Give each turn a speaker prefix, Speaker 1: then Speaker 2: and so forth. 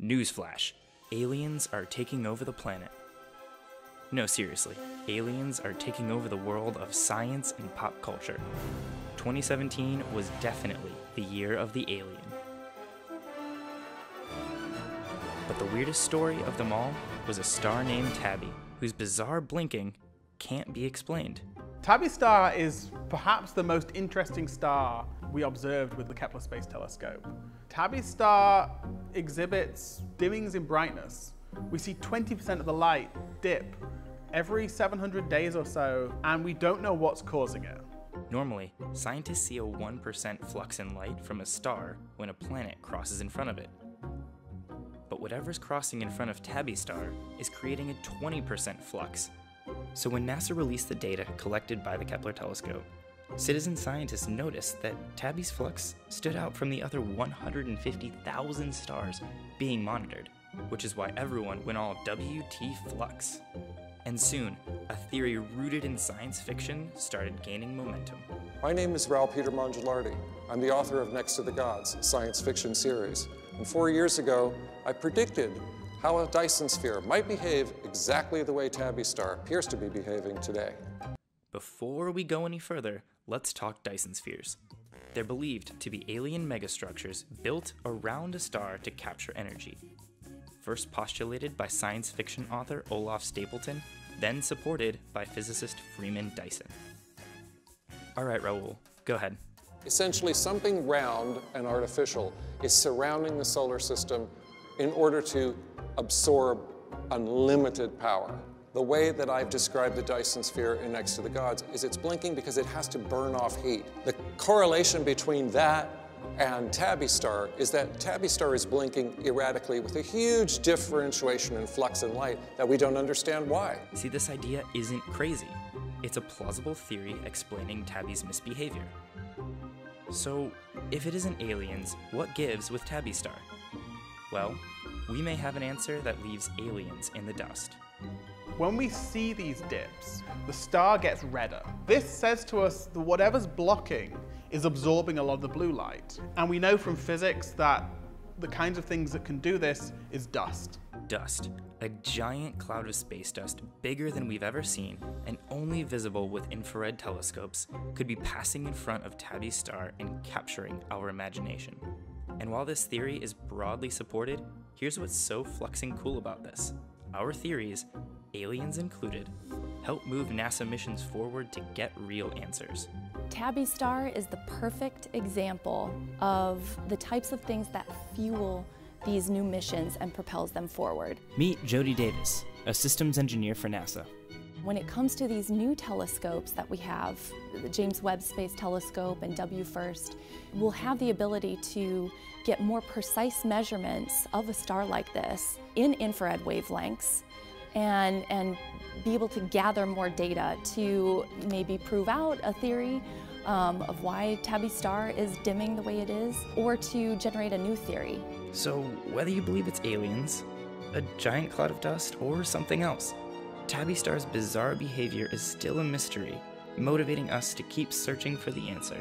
Speaker 1: Newsflash aliens are taking over the planet. No, seriously, aliens are taking over the world of science and pop culture. 2017 was definitely the year of the alien. But the weirdest story of them all was a star named Tabby, whose bizarre blinking can't be explained.
Speaker 2: Tabby star is perhaps the most interesting star we observed with the Kepler Space Telescope. Tabby star exhibits dimmings in brightness. We see 20% of the light dip every 700 days or so, and we don't know what's causing it.
Speaker 1: Normally, scientists see a 1% flux in light from a star when a planet crosses in front of it. But whatever's crossing in front of Tabby star is creating a 20% flux. So when NASA released the data collected by the Kepler telescope, citizen scientists noticed that Tabby's flux stood out from the other 150,000 stars being monitored, which is why everyone went all WT flux. And soon, a theory rooted in science fiction started gaining momentum.
Speaker 3: My name is Val Peter Mongilardi. I'm the author of Next to the Gods, science fiction series. And four years ago, I predicted how a Dyson sphere might behave exactly the way Tabby Star appears to be behaving today.
Speaker 1: Before we go any further, let's talk Dyson spheres. They're believed to be alien megastructures built around a star to capture energy. First postulated by science fiction author Olaf Stapledon, then supported by physicist Freeman Dyson. All right, Raul, go ahead.
Speaker 3: Essentially, something round and artificial is surrounding the solar system in order to absorb unlimited power. The way that I've described the Dyson sphere in Next to the Gods is it's blinking because it has to burn off heat. The correlation between that and Tabby Star is that Tabby Star is blinking erratically with a huge differentiation in flux and light that we don't understand why.
Speaker 1: See, this idea isn't crazy. It's a plausible theory explaining Tabby's misbehavior. So, if it isn't aliens, what gives with Tabby Star? Well, we may have an answer that leaves aliens in the dust.
Speaker 2: When we see these dips, the star gets redder. This says to us that whatever's blocking is absorbing a lot of the blue light. And we know from physics that the kinds of things that can do this is dust.
Speaker 1: Dust, a giant cloud of space dust bigger than we've ever seen and only visible with infrared telescopes, could be passing in front of Tabby's star and capturing our imagination. And while this theory is broadly supported, here's what's so fluxing cool about this. Our theories, aliens included, help move NASA missions forward to get real answers.
Speaker 4: Tabby Star is the perfect example of the types of things that fuel these new missions and propels them forward.
Speaker 5: Meet Jody Davis, a systems engineer for NASA.
Speaker 4: When it comes to these new telescopes that we have, the James Webb Space Telescope and WFIRST, we'll have the ability to get more precise measurements of a star like this in infrared wavelengths and, and be able to gather more data to maybe prove out a theory um, of why Tabby Star is dimming the way it is, or to generate a new theory.
Speaker 1: So, whether you believe it's aliens, a giant cloud of dust, or something else, Tabby Star's bizarre behavior is still a mystery, motivating us to keep searching for the answer.